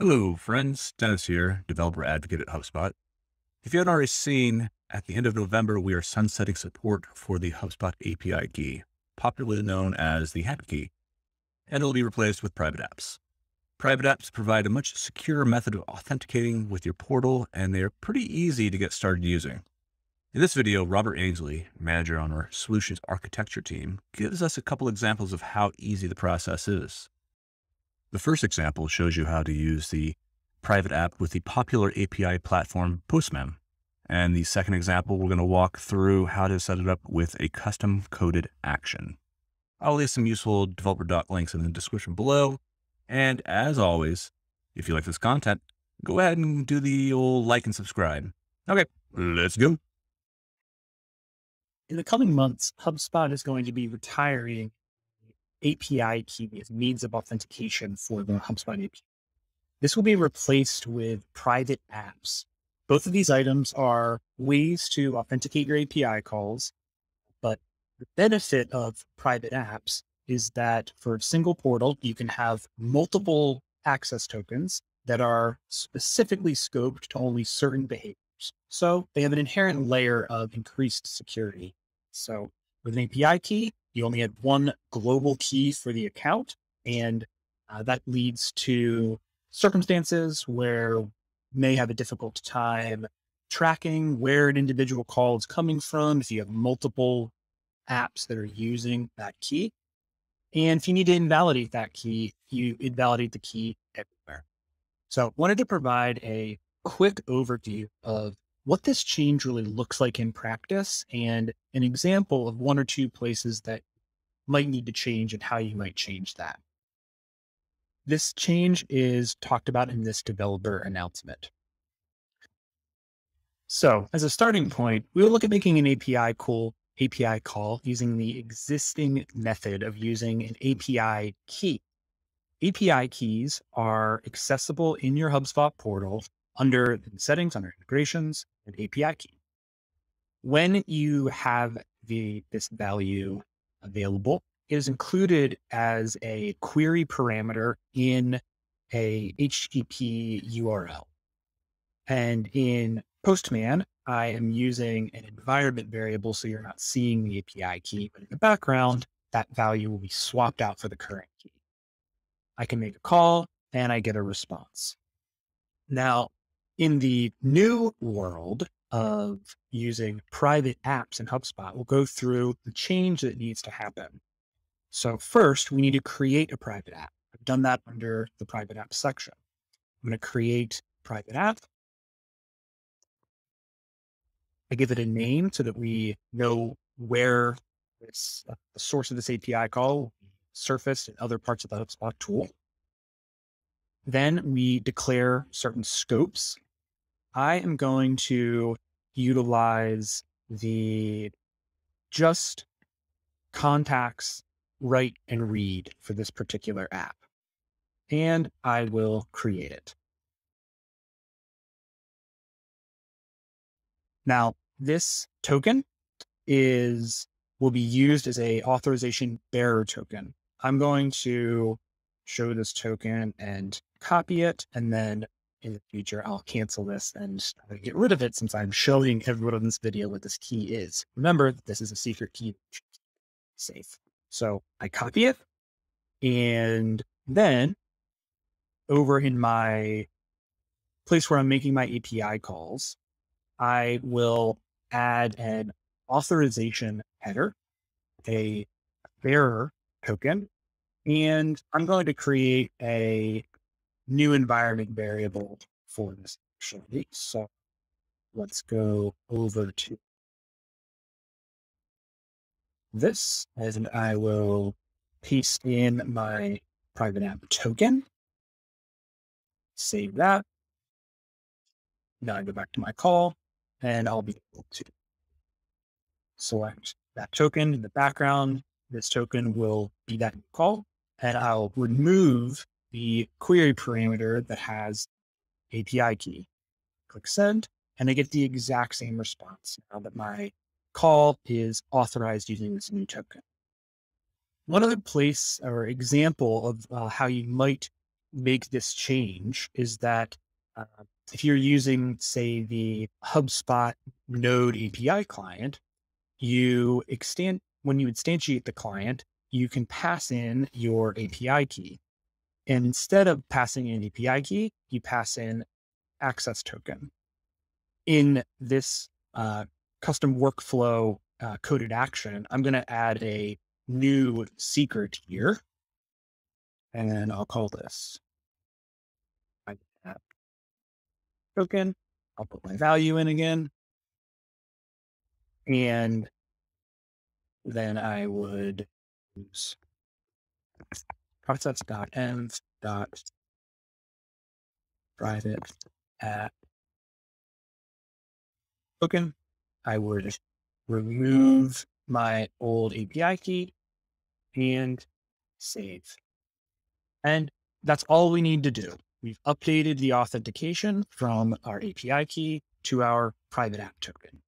Hello, friends. Dennis here, developer advocate at HubSpot. If you haven't already seen, at the end of November, we are sunsetting support for the HubSpot API key, popularly known as the hapikey, and it'll be replaced with private apps. Private apps provide a much secure method of authenticating with your portal, and they're pretty easy to get started using. In this video, Robert Ainslie, manager on our solutions architecture team, gives us a couple examples of how easy the process is. The first example shows you how to use the private app with the popular API platform Postman. And the second example, we're going to walk through how to set it up with a custom coded action. I'll leave some useful developer doc links in the description below, and as always, if you like this content, go ahead and do the old like and subscribe. Okay, let's go. In the coming months, HubSpot is going to be retiring API key as means of authentication for the HubSpot API. This will be replaced with private apps. Both of these items are ways to authenticate your API calls, but the benefit of private apps is that for a single portal, you can have multiple access tokens that are specifically scoped to only certain behaviors. So they have an inherent layer of increased security. So with an API key, you only had one global key for the account. And uh, that leads to circumstances where may have a difficult time tracking where an individual call is coming from if you have multiple apps that are using that key. And if you need to invalidate that key, you invalidate the key everywhere. So wanted to provide a quick overview of what this change really looks like in practice and an example of one or two places that might need to change and how you might change that. This change is talked about in this developer announcement. So as a starting point, we'll look at making an API call API call using the existing method of using an API key. API keys are accessible in your HubSpot portal under settings, under integrations, and API key. When you have the this value available, it is included as a query parameter in a HTTP URL. And in Postman, I am using an environment variable, so you're not seeing the API key, but in the background, that value will be swapped out for the current key. I can make a call and I get a response. Now, in the new world of using private apps in HubSpot, we'll go through the change that needs to happen. So first, we need to create a private app. I've done that under the private app section. I'm going to create private app. I give it a name so that we know where this, uh, the source of this API call surfaced in other parts of the HubSpot tool. Then we declare certain scopes. I am going to utilize the just contacts, write, and read for this particular app. And I will create it. Now, this token is will be used as a authorization bearer token. I'm going to show this token and copy it. And then in the future, I'll cancel this and get rid of it since I'm showing everyone in this video what this key is. Remember, this is a secret key. Safe. So I copy it and then over in my place where I'm making my API calls, I will add an authorization header, a bearer token, and I'm going to create a new environment variable for this actually. So let's go over to this and I will paste in my private app token. Save that. Now I go back to my call and I'll be able to select that token in the background. This token will be that call, and I'll remove the query parameter that has API key. Click send, and I get the exact same response now that my call is authorized using this new token. One other place or example of uh, how you might make this change is that uh, if you're using, say, the HubSpot Node API client, you extend when you instantiate the client, you can pass in your API key. And instead of passing an API key, you pass in access token. In this uh, custom workflow uh, coded action, I'm going to add a new secret here. And then I'll call this token. I'll put my value in again. And then I would use process.env dot private at token. I would remove my old API key and save. And that's all we need to do. We've updated the authentication from our API key to our private app token.